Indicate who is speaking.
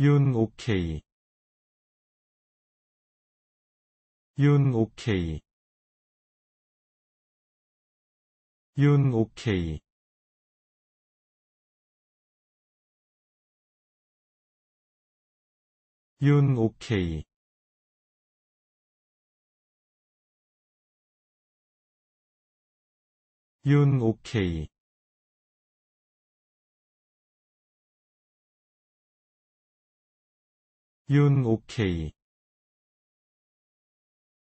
Speaker 1: 윤 오케이 윤 오케이 윤 오케이 윤 오케이 윤 오케이 윤 오케이